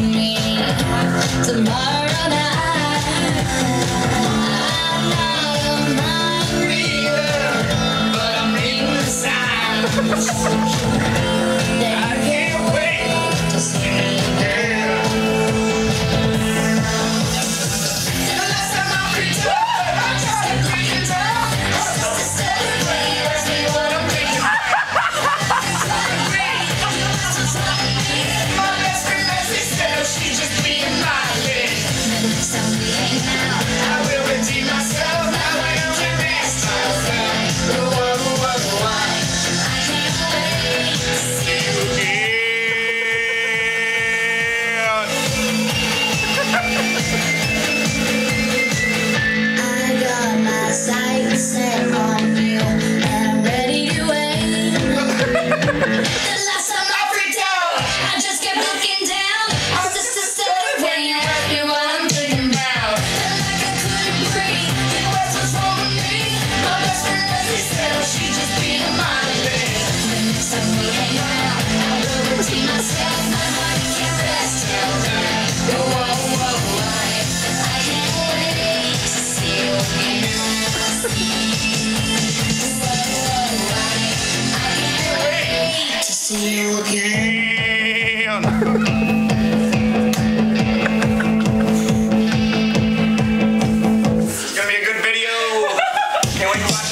me tomorrow night. down. Can't wait to watch